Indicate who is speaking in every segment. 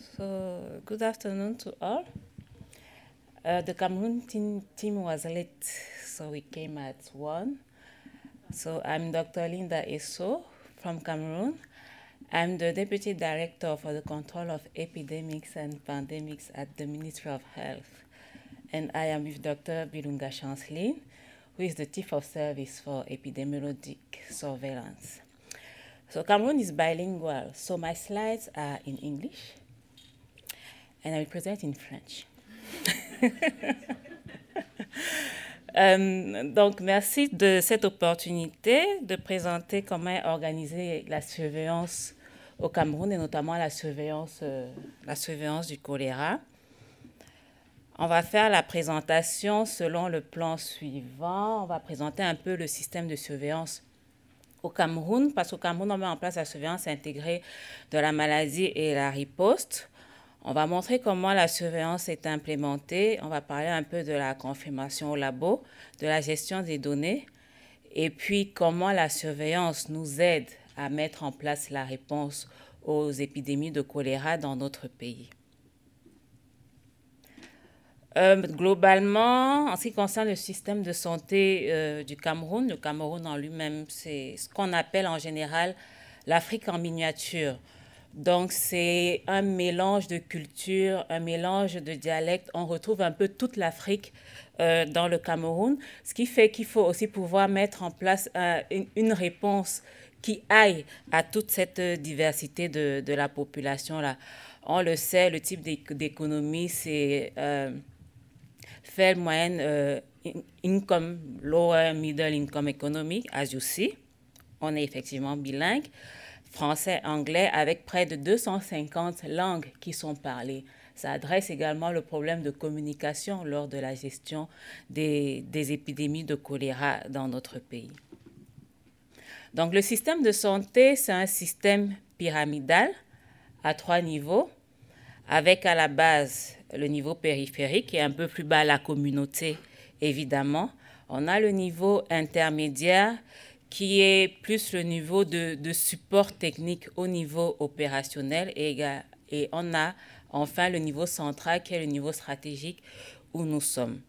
Speaker 1: So, good afternoon to all. Uh, the Cameroon team, team was late, so we came at 1. So, I'm Dr. Linda Esso from Cameroon. I'm the Deputy Director for the Control of Epidemics and Pandemics at the Ministry of Health. And I am with Dr. Bilunga Chancelin, who is the Chief of Service for Epidemiologic Surveillance. So Cameroon is bilingual, so my slides are in English, and I will present in French. Euh, donc, merci de cette opportunité de présenter comment organiser la surveillance au Cameroun et notamment la surveillance, euh, la surveillance du choléra. On va faire la présentation selon le plan suivant. On va présenter un peu le système de surveillance au Cameroun, parce qu'au Cameroun, on met en place la surveillance intégrée de la maladie et la riposte. On va montrer comment la surveillance est implémentée. On va parler un peu de la confirmation au labo, de la gestion des données, et puis comment la surveillance nous aide à mettre en place la réponse aux épidémies de choléra dans notre pays. Euh, globalement, en ce qui concerne le système de santé euh, du Cameroun, le Cameroun en lui-même, c'est ce qu'on appelle en général l'Afrique en miniature. Donc, c'est un mélange de cultures, un mélange de dialectes. On retrouve un peu toute l'Afrique euh, dans le Cameroun, ce qui fait qu'il faut aussi pouvoir mettre en place euh, une, réponse qui aille à toute cette diversité de, la population-là. On le sait, le type d'économie, c'est euh, faible, moyenne, euh, income, lower, middle income economy, as you see. On est effectivement bilingue français, anglais, avec près de 250 langues qui sont parlées. Ça adresse également le problème de communication lors de la gestion des, des épidémies de choléra dans notre pays. Donc le système de santé, c'est un système pyramidal à trois niveaux, avec à la base le niveau périphérique et un peu plus bas la communauté, évidemment. On a le niveau intermédiaire qui est plus le niveau de, support technique au niveau opérationnel et, et on a enfin le niveau central qui est le niveau stratégique où nous sommes.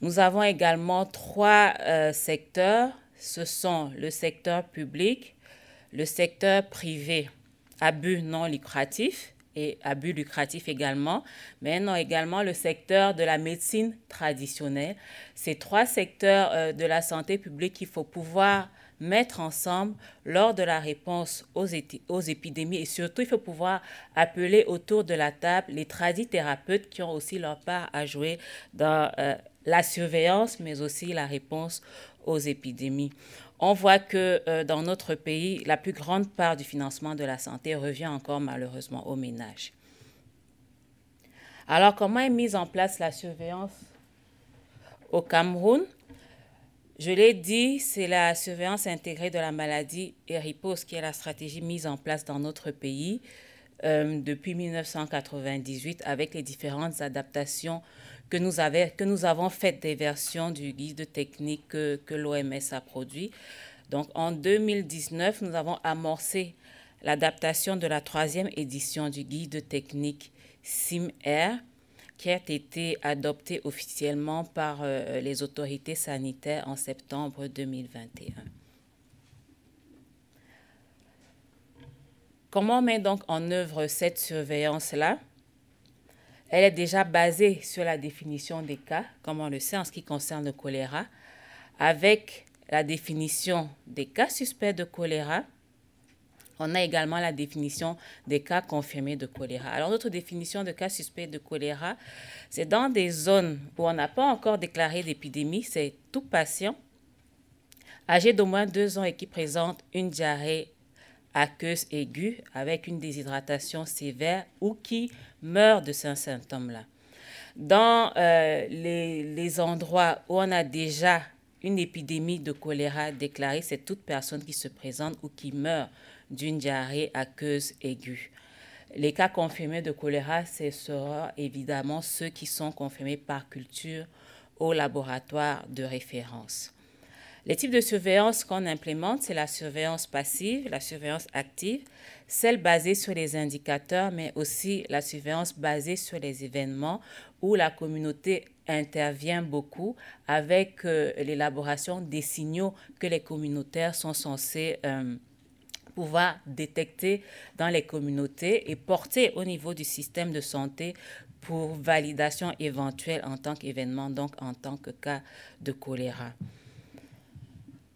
Speaker 1: Nous avons également trois euh, secteurs. Ce sont le secteur public, le secteur privé à but non lucratif et à but lucratif également, mais non également le secteur de la médecine traditionnelle. Ces trois secteurs euh, de la santé publique qu'il faut pouvoir mettre ensemble lors de la réponse aux, aux, épidémies et surtout il faut pouvoir appeler autour de la table les tradithérapeutes qui ont aussi leur part à jouer dans euh, la surveillance mais aussi la réponse aux épidémies. On voit que euh, dans notre pays, la plus grande part du financement de la santé revient encore malheureusement aux ménages. Alors, comment est mise en place la surveillance au Cameroun? Je l'ai dit, c'est la surveillance intégrée de la maladie et qui est la stratégie mise en place dans notre pays euh, depuis 1998 avec les différentes adaptations que nous, avons fait des versions du guide technique que, l'OMS a produit. Donc en 2019, nous avons amorcé l'adaptation de la troisième édition du guide technique SIM-Air qui a été adopté officiellement par euh, les autorités sanitaires en septembre 2021. Comment on met donc en œuvre cette surveillance-là? Elle est déjà basée sur la définition des cas, comme on le sait en ce qui concerne le choléra, avec la définition des cas suspects de choléra. On a également la définition des cas confirmés de choléra. Alors, notre définition de cas suspects de choléra, c'est dans des zones où on n'a pas encore déclaré d'épidémie, c'est tout patient âgé d'au moins deux ans et qui présente une diarrhée aqueuse aiguë avec une déshydratation sévère ou qui meurt de ces symptômes-là. Dans euh, les, les, endroits où on a déjà une épidémie de choléra déclarée, c'est toute personne qui se présente ou qui meurt d'une diarrhée aqueuse aiguë. Les cas confirmés de choléra, ce sera évidemment ceux qui sont confirmés par culture au laboratoire de référence. Les types de surveillance qu'on implémente, c'est la surveillance passive, la surveillance active, celle basée sur les indicateurs, mais aussi la surveillance basée sur les événements où la communauté intervient beaucoup avec euh, l'élaboration des signaux que les communautaires sont censés euh, pouvoir détecter dans les communautés et porter au niveau du système de santé pour validation éventuelle en tant qu'événement, donc en tant que cas de choléra.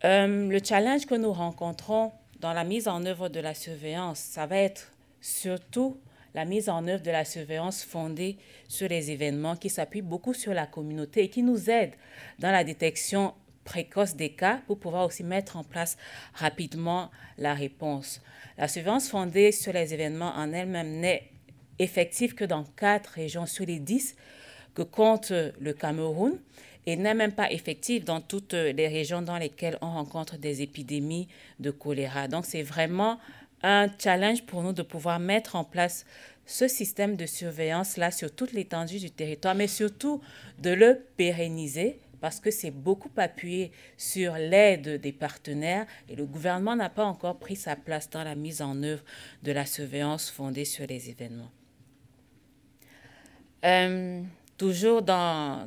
Speaker 1: Euh, le challenge que nous rencontrons dans la mise en œuvre de la surveillance, ça va être surtout la mise en œuvre de la surveillance fondée sur les événements qui s'appuie beaucoup sur la communauté et qui nous aide dans la détection précoce des cas pour pouvoir aussi mettre en place rapidement la réponse. La surveillance fondée sur les événements en elle-même n'est effective que dans quatre régions sur les dix que compte le Cameroun et n'est même pas effective dans toutes les régions dans lesquelles on rencontre des épidémies de choléra. Donc c'est vraiment un challenge pour nous de pouvoir mettre en place ce système de surveillance-là sur toute l'étendue du territoire, mais surtout de le pérenniser parce que c'est beaucoup appuyé sur l'aide des partenaires et le gouvernement n'a pas encore pris sa place dans la mise en œuvre de la surveillance fondée sur les événements. Euh, toujours dans,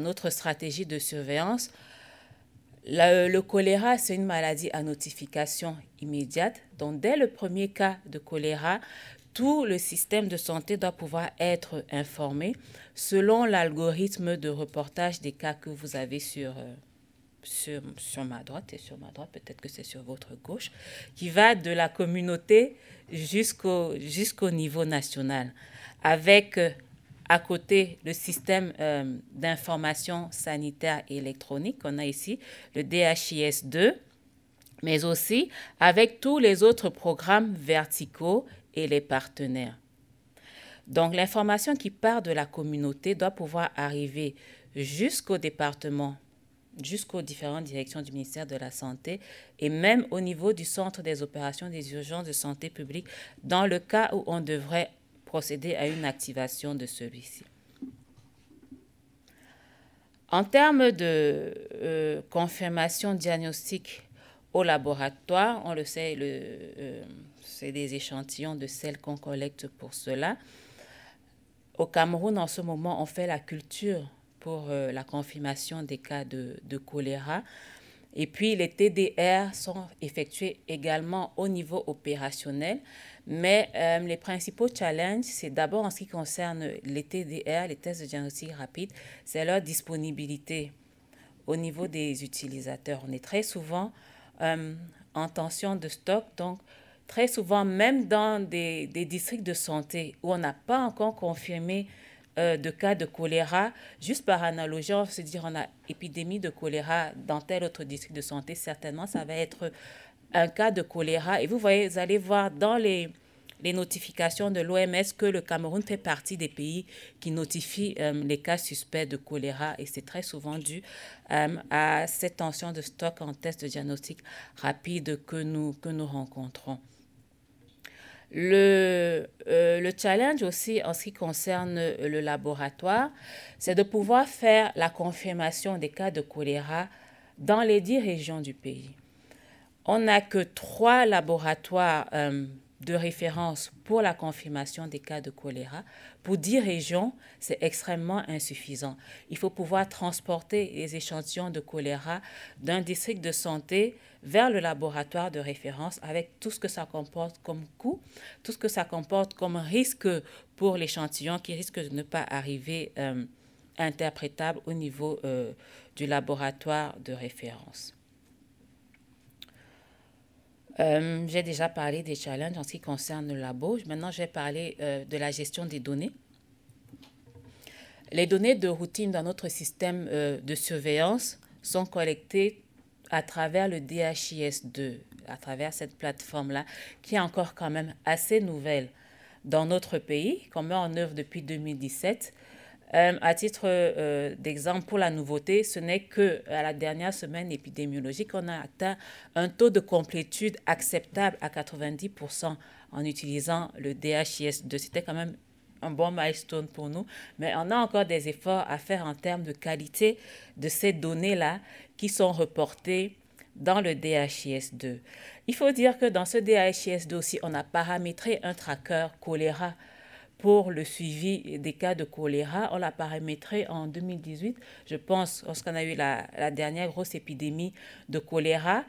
Speaker 1: notre stratégie de surveillance, le choléra, c'est une maladie à notification immédiate. Donc, dès le premier cas de choléra, tout le système de santé doit pouvoir être informé selon l'algorithme de reportage des cas que vous avez sur, euh, sur, sur ma droite et sur ma droite, peut-être que c'est sur votre gauche, qui va de la communauté jusqu'au jusqu'au niveau national, avec euh, à côté le système euh, d'information sanitaire et électronique qu'on a ici, le DHIS2, mais aussi avec tous les autres programmes verticaux et les partenaires. Donc l'information qui part de la communauté doit pouvoir arriver jusqu'au département, jusqu'aux différentes directions du ministère de la Santé et même au niveau du centre des opérations des urgences de santé publique dans le cas où on devrait procéder à une activation de celui-ci. En termes de euh, confirmation diagnostique au laboratoire, on le sait, euh, c'est des échantillons de sel qu'on collecte pour cela. Au Cameroun, en ce moment, on fait la culture pour euh, la confirmation des cas de, choléra. Et puis, les TDR sont effectués également au niveau opérationnel. Mais euh, les principaux challenges, c'est d'abord en ce qui concerne les TDR, les tests de diagnostic rapide, c'est leur disponibilité au niveau des utilisateurs. On est très souvent euh, en tension de stock, donc très souvent, même dans des, districts de santé où on n'a pas encore confirmé euh, de cas de choléra, juste par analogie, on se dire on a épidémie de choléra dans tel autre district de santé, certainement ça va être un cas de choléra. Et vous voyez, allez voir dans les, les notifications de l'OMS que le Cameroun fait partie des pays qui notifient euh, les cas suspects de choléra et c'est très souvent dû euh, à cette tension de stock en test de diagnostic rapide que nous, que nous rencontrons. Le, euh, le challenge aussi en ce qui concerne le laboratoire, c'est de pouvoir faire la confirmation des cas de choléra dans les dix régions du pays. On n'a que trois laboratoires euh, de référence pour la confirmation des cas de choléra. Pour 10 régions, c'est extrêmement insuffisant. Il faut pouvoir transporter les échantillons de choléra d'un district de santé vers le laboratoire de référence avec tout ce que ça comporte comme coût, tout ce que ça comporte comme risque pour l'échantillon qui risque de ne pas arriver euh, interprétable au niveau euh, du laboratoire de référence. Euh, j'ai déjà parlé des challenges en ce qui concerne le labo. Maintenant, je vais parler euh, de la gestion des données. Les données de routine dans notre système euh, de surveillance sont collectées à travers le DHIS2, à travers cette plateforme-là, qui est encore quand même assez nouvelle dans notre pays, qu'on met en œuvre depuis 2017 euh, à titre euh, d'exemple, pour la nouveauté, ce n'est que à la dernière semaine épidémiologique qu'on a atteint un taux de complétude acceptable à 90% en utilisant le DHIS2. C'était quand même un bon milestone pour nous, mais on a encore des efforts à faire en termes de qualité de ces données-là qui sont reportées dans le DHIS2. Il faut dire que dans ce DHIS2 aussi, on a paramétré un tracker choléra pour le suivi des cas de choléra. On l'a paramétré en 2018, je pense, lorsqu'on a eu la, dernière grosse épidémie de choléra.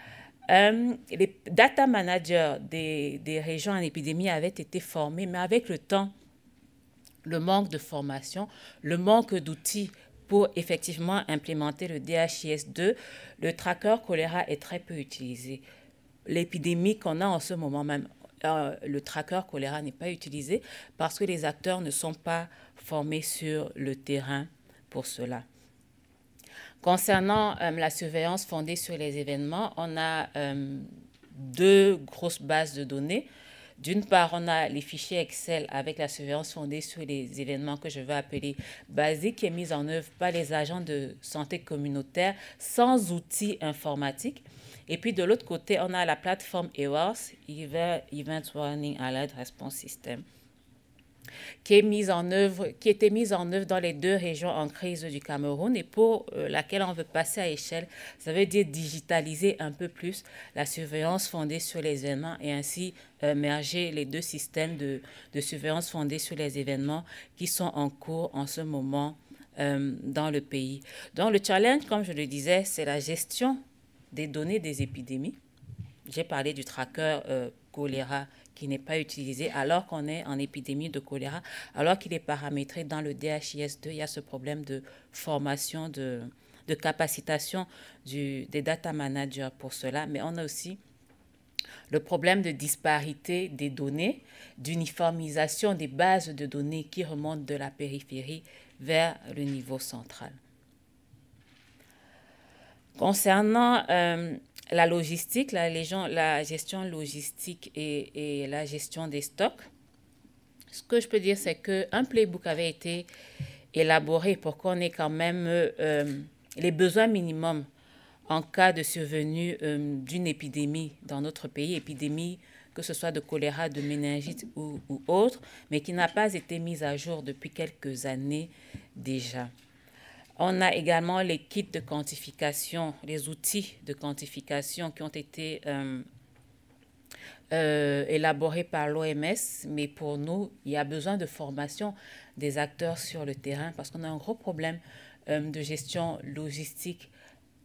Speaker 1: Euh, les data managers des, des régions en épidémie avaient été formés, mais avec le temps, le manque de formation, le manque d'outils pour effectivement implémenter le DHIS2, le tracker choléra est très peu utilisé. L'épidémie qu'on a en ce moment même, euh, le tracker choléra n'est pas utilisé parce que les acteurs ne sont pas formés sur le terrain pour cela. Concernant euh, la surveillance fondée sur les événements, on a euh, deux grosses bases de données. D'une part, on a les fichiers Excel avec la surveillance fondée sur les événements que je vais appeler basiques, qui est mise en œuvre par les agents de santé communautaire sans outils informatiques. Et puis de l'autre côté, on a la plateforme EWARS, Event Warning Alert Response System qui, est mise en œuvre, qui était mise en œuvre dans les deux régions en crise du Cameroun et pour euh, laquelle on veut passer à échelle. Ça veut dire digitaliser un peu plus la surveillance fondée sur les événements et ainsi euh, merger les deux systèmes de, de, surveillance fondée sur les événements qui sont en cours en ce moment euh, dans le pays. Donc le challenge, comme je le disais, c'est la gestion des données des épidémies. J'ai parlé du tracker choléra qui n'est pas utilisé alors qu'on est en épidémie de choléra, alors qu'il est paramétré dans le DHIS2. Il y a ce problème de formation, de, de capacitation du, des data managers pour cela, mais on a aussi le problème de disparité des données, d'uniformisation des bases de données qui remontent de la périphérie vers le niveau central. Concernant euh, la logistique, la, gestion logistique et, la gestion des stocks, ce que je peux dire, c'est qu'un playbook avait été élaboré pour qu'on ait quand même euh, les besoins minimums en cas de survenue euh, d'une épidémie dans notre pays, épidémie que ce soit de choléra, de méningite ou autre, mais qui n'a pas été mise à jour depuis quelques années déjà. On a également les kits de quantification, les outils de quantification qui ont été euh, euh, élaborés par l'OMS, mais pour nous, il y a besoin de formation des acteurs sur le terrain parce qu'on a un gros problème euh, de gestion logistique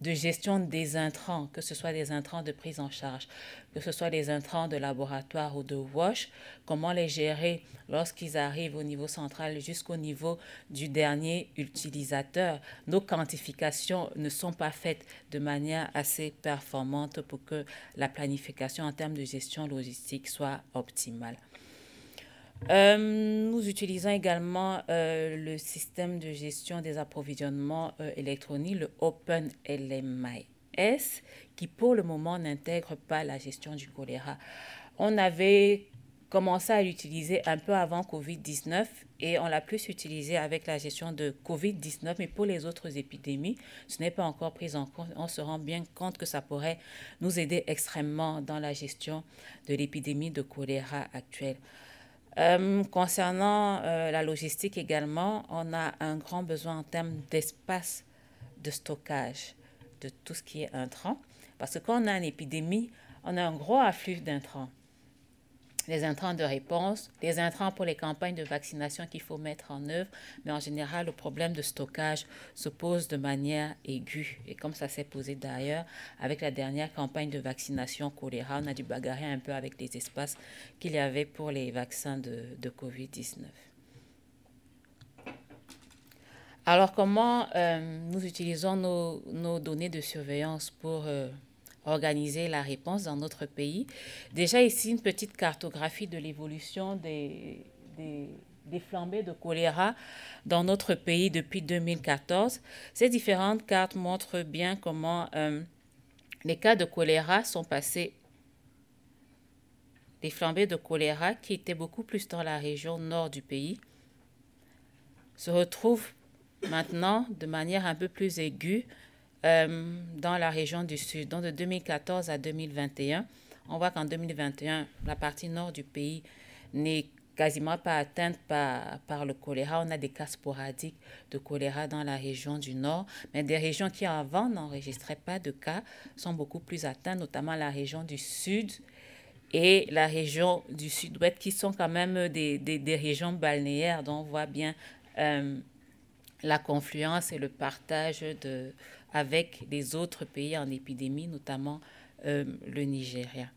Speaker 1: de gestion des intrants, que ce soit des intrants de prise en charge, que ce soit des intrants de laboratoire ou de wash, comment les gérer lorsqu'ils arrivent au niveau central jusqu'au niveau du dernier utilisateur. Nos quantifications ne sont pas faites de manière assez performante pour que la planification en termes de gestion logistique soit optimale. Euh, nous utilisons également euh, le système de gestion des approvisionnements euh, électroniques, le OpenLMIS, qui pour le moment n'intègre pas la gestion du choléra. On avait commencé à l'utiliser un peu avant COVID-19 et on l'a plus utilisé avec la gestion de COVID-19, mais pour les autres épidémies, ce n'est pas encore pris en compte. On se rend bien compte que ça pourrait nous aider extrêmement dans la gestion de l'épidémie de choléra actuelle. Euh, concernant euh, la logistique également, on a un grand besoin en termes d'espace de stockage de tout ce qui est intrant. Parce que quand on a une épidémie, on a un gros afflux d'intrants les intrants de réponse, les intrants pour les campagnes de vaccination qu'il faut mettre en œuvre, mais en général, le problème de stockage se pose de manière aiguë. Et comme ça s'est posé d'ailleurs avec la dernière campagne de vaccination choléra, on a dû bagarrer un peu avec les espaces qu'il y avait pour les vaccins de, de COVID-19. Alors, comment euh, nous utilisons nos, nos, données de surveillance pour... Euh, organiser la réponse dans notre pays. Déjà ici, une petite cartographie de l'évolution des, flambées de choléra dans notre pays depuis 2014. Ces différentes cartes montrent bien comment euh, les cas de choléra sont passés les flambées de choléra, qui étaient beaucoup plus dans la région nord du pays, se retrouvent maintenant de manière un peu plus aiguë euh, dans la région du Sud. Donc de 2014 à 2021, on voit qu'en 2021, la partie nord du pays n'est quasiment pas atteintes par, par le choléra. On a des cas sporadiques de choléra dans la région du nord, mais des régions qui avant n'enregistraient pas de cas sont beaucoup plus atteintes, notamment la région du sud et la région du sud-ouest, qui sont quand même des, des, régions balnéaires dont on voit bien euh, la confluence et le partage de, avec les autres pays en épidémie, notamment euh, le Nigeria.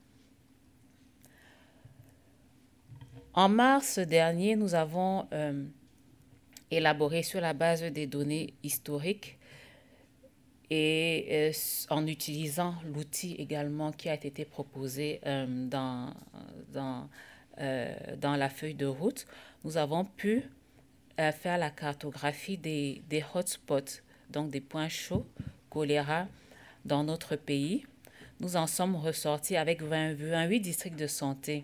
Speaker 1: En mars dernier, nous avons euh, élaboré sur la base des données historiques et euh, en utilisant l'outil également qui a été proposé dans, dans, dans, la feuille de route, nous avons pu faire la cartographie des, des hotspots, donc des points chauds dans notre pays. Nous en sommes ressortis avec 28 districts de santé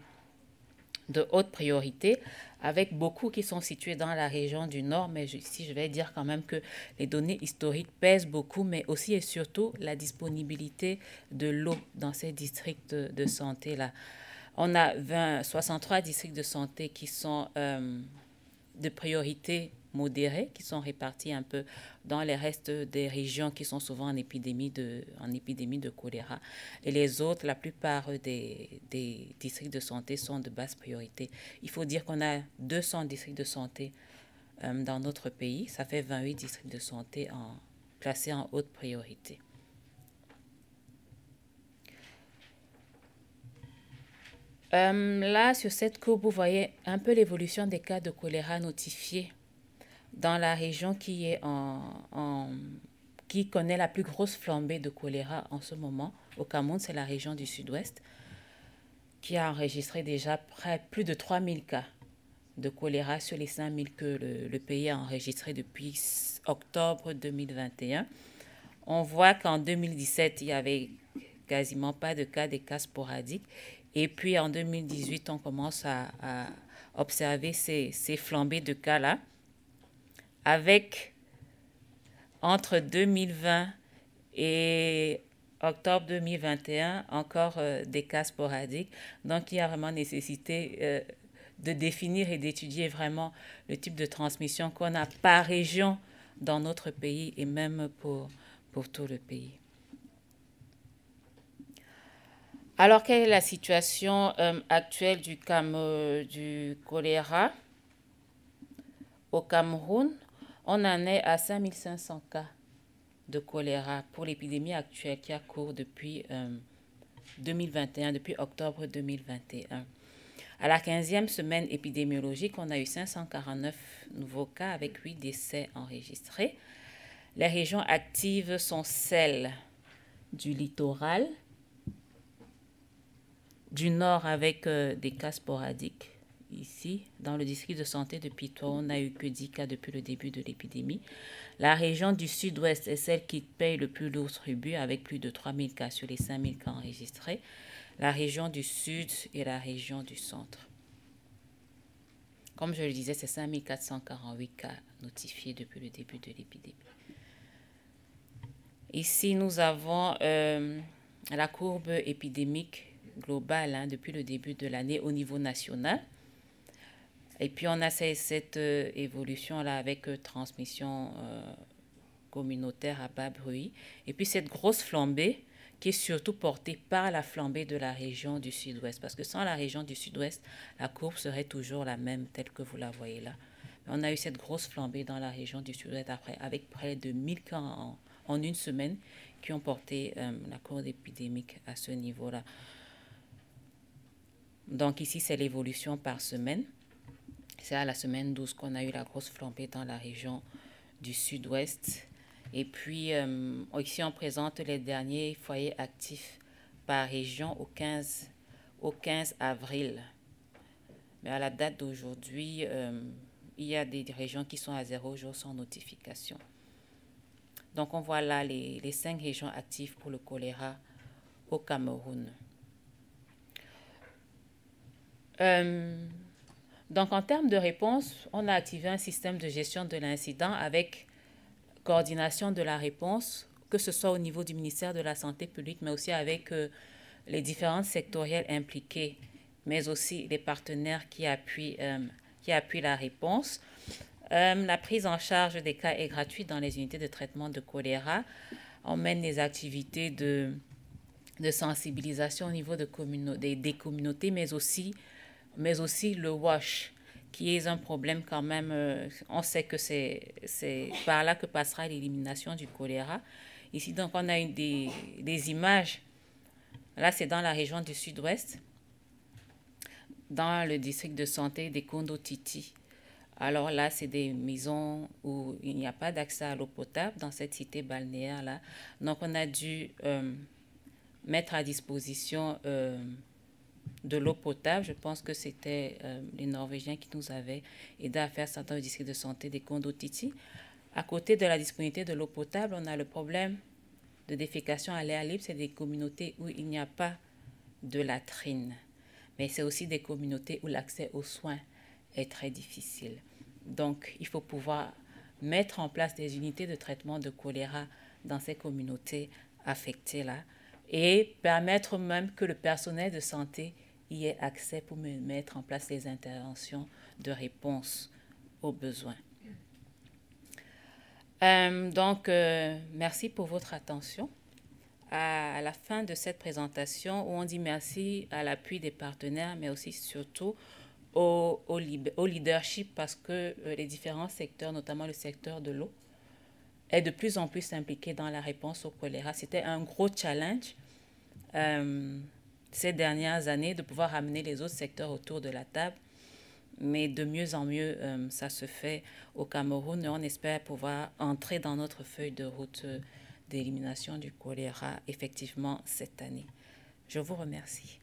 Speaker 1: de haute priorité, avec beaucoup qui sont situés dans la région du Nord, mais ici je vais dire quand même que les données historiques pèsent beaucoup, mais aussi et surtout la disponibilité de l'eau dans ces districts de, santé-là. On a 20, 63 districts de santé qui sont euh, de priorité modérés qui sont répartis un peu dans les restes des régions qui sont souvent en épidémie de, en épidémie de choléra. Et les autres, la plupart des, des districts de santé sont de basse priorité. Il faut dire qu'on a 200 districts de santé euh, dans notre pays. Ça fait 28 districts de santé en, classés en haute priorité. Euh, là, sur cette courbe, vous voyez un peu l'évolution des cas de choléra notifiés dans la région qui, est en, qui connaît la plus grosse flambée de choléra en ce moment, au Cameroun, c'est la région du sud-ouest, qui a enregistré déjà près plus de 3000 cas de choléra sur les 5000 que le, le, pays a enregistré depuis octobre 2021. On voit qu'en 2017, il y avait quasiment pas de cas, des cas sporadiques. Et puis en 2018, on commence à, à observer ces, ces flambées de cas-là avec entre 2020 et octobre 2021 encore euh, des cas sporadiques. Donc il y a vraiment nécessité euh, de définir et d'étudier vraiment le type de transmission qu'on a par région dans notre pays et même pour, pour tout le pays. Alors, quelle est la situation euh, actuelle du, du choléra au Cameroun? On en est à 5500 cas de choléra pour l'épidémie actuelle qui a cours depuis 2021, euh, depuis octobre 2021. À la 15e semaine épidémiologique, on a eu 549 nouveaux cas avec 8 décès enregistrés. Les régions actives sont celles du littoral, du nord avec euh, des cas sporadiques, ici, dans le district de santé de Pitois, on n'a eu que 10 cas depuis le début de l'épidémie. La région du sud-ouest est celle qui paye le plus lourd tribut, avec plus de 3000 cas sur les 5000 cas enregistrés. La région du sud et la région du centre. Comme je le disais, c'est 5448 cas notifiés depuis le début de l'épidémie. Ici, nous avons euh, la courbe épidémique globale hein, depuis le début de l'année au niveau national. Et puis on a cette, euh, évolution-là avec euh, transmission euh, communautaire à bas bruit. Et puis cette grosse flambée qui est surtout portée par la flambée de la région du sud-ouest. Parce que sans la région du sud-ouest, la courbe serait toujours la même telle que vous la voyez là. On a eu cette grosse flambée dans la région du sud-ouest après, avec près de 1000 cas en, en, une semaine qui ont porté la courbe épidémique à ce niveau-là. Donc ici, c'est l'évolution par semaine. C'est à la semaine 12 qu'on a eu la grosse flambée dans la région du sud-ouest. Et puis, euh, ici, on présente les derniers foyers actifs par région au 15, au 15 avril. Mais à la date d'aujourd'hui, euh, il y a des régions qui sont à zéro jour sans notification. Donc, on voit là les, les cinq régions actives pour le choléra au Cameroun. Euh, donc, en termes de réponse, on a activé un système de gestion de l'incident avec coordination de la réponse, que ce soit au niveau du ministère de la Santé publique, mais aussi avec euh, les différentes sectorielles impliquées mais aussi les partenaires qui appuient, qui appuient la réponse. la prise en charge des cas est gratuite dans les unités de traitement de choléra. On mène des activités de, de sensibilisation au niveau de des, des, communautés, mais aussi, mais aussi le WASH, qui est un problème quand même. Euh, on sait que c'est par là que passera l'élimination du choléra. Ici, donc, on a des, des images. Là, c'est dans la région du sud-ouest, dans le district de santé des Kondo-Titi. Alors là, c'est des maisons où il n'y a pas d'accès à l'eau potable dans cette cité balnéaire-là. Donc, on a dû euh, mettre à disposition euh, de l'eau potable. Je pense que c'était euh, les Norvégiens qui nous avaient aidé à faire ça dans le district de santé des Kondo-Titi. À côté de la disponibilité de l'eau potable, on a le problème de défécation à l'air libre. C'est des communautés où il n'y a pas de latrine. Mais c'est aussi des communautés où l'accès aux soins est très difficile. Donc, il faut pouvoir mettre en place des unités de traitement de choléra dans ces communautés affectées-là et permettre même que le personnel de santé y ait accès pour mettre en place les interventions de réponse aux besoins. Euh, donc, euh, merci pour votre attention. À, la fin de cette présentation, où on dit merci à l'appui des partenaires, mais aussi surtout au, leadership parce que euh, les différents secteurs, notamment le secteur de l'eau, est de plus en plus impliqué dans la réponse au choléra. C'était un gros challenge ces dernières années de pouvoir amener les autres secteurs autour de la table. Mais de mieux en mieux, euh, ça se fait au Cameroun et on espère pouvoir entrer dans notre feuille de route d'élimination du choléra effectivement cette année. Je vous remercie.